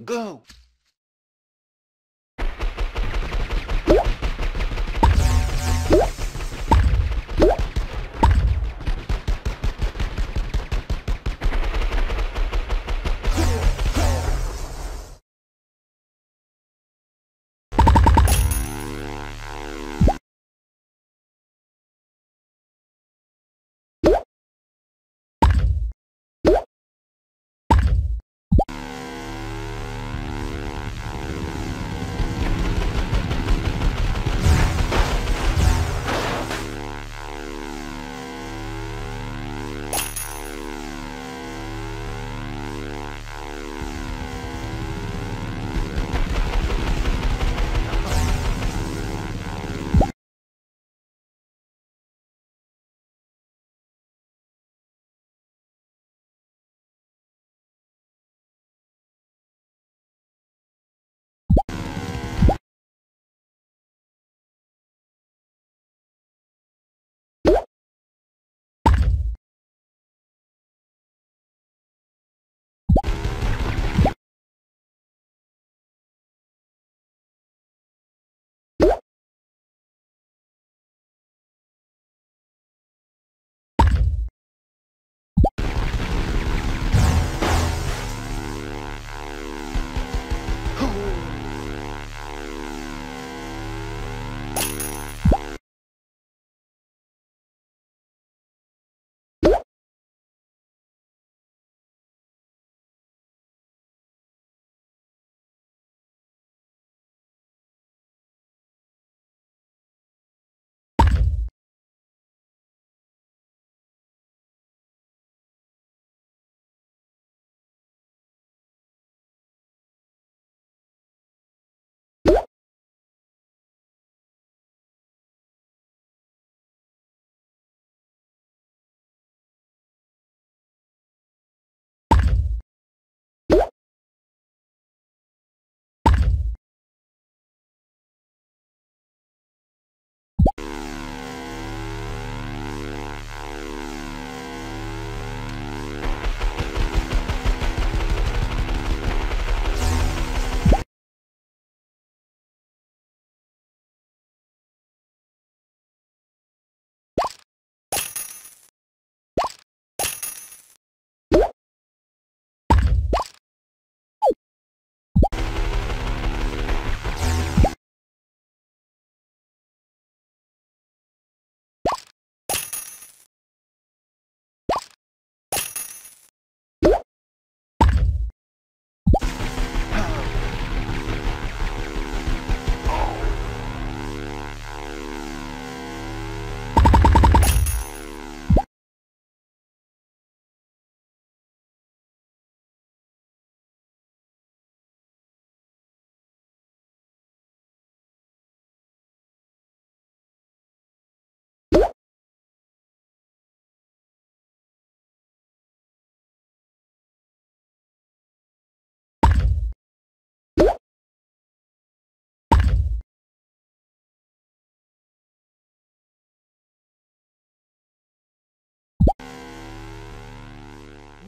Go.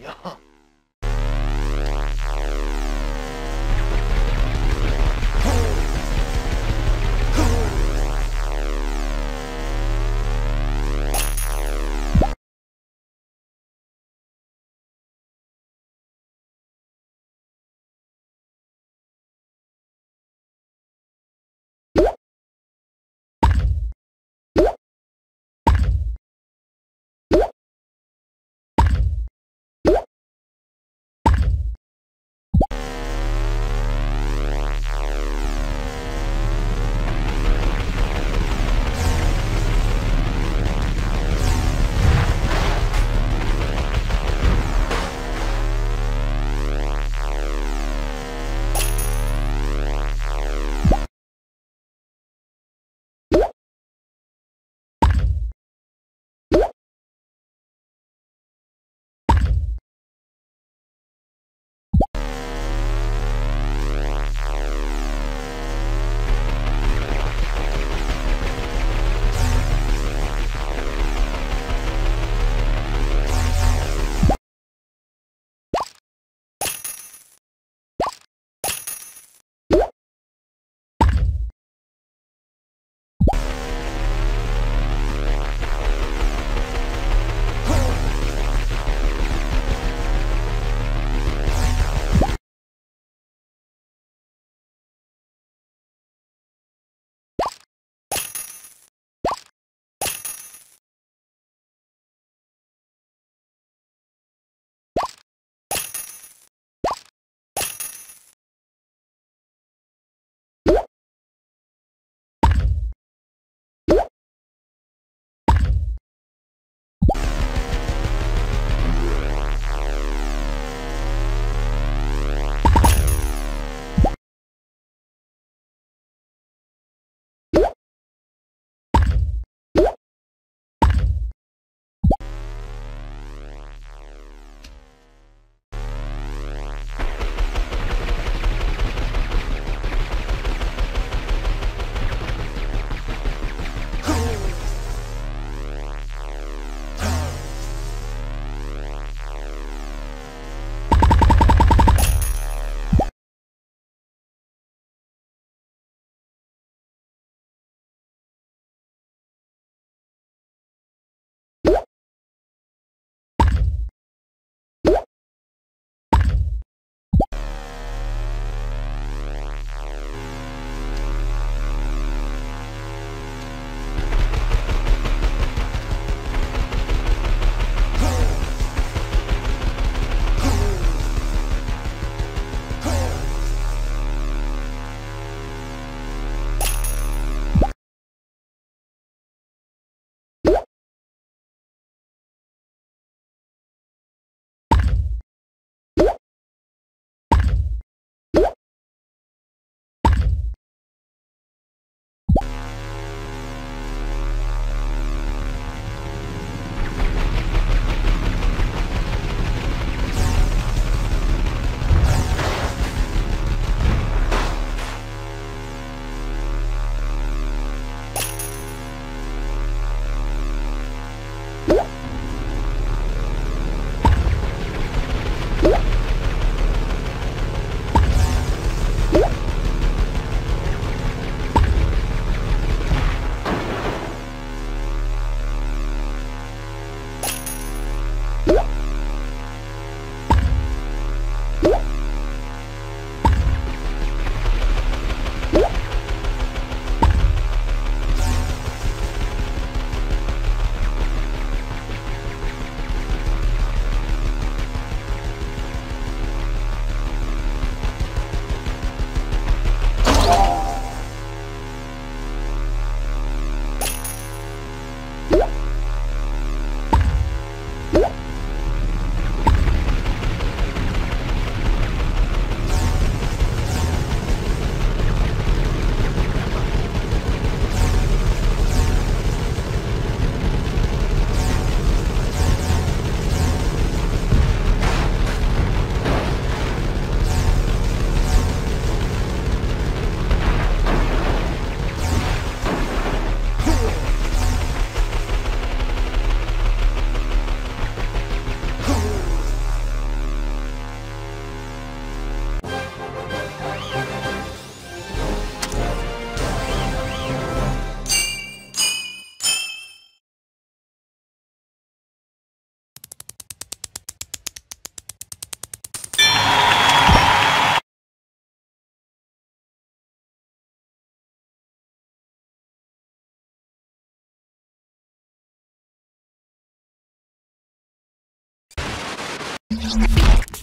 啊哈 you